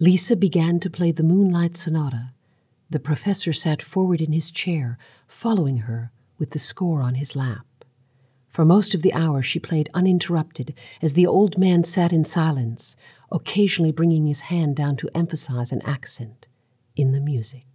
Lisa began to play the Moonlight Sonata. The professor sat forward in his chair, following her with the score on his lap. For most of the hour she played uninterrupted as the old man sat in silence, occasionally bringing his hand down to emphasize an accent in the music.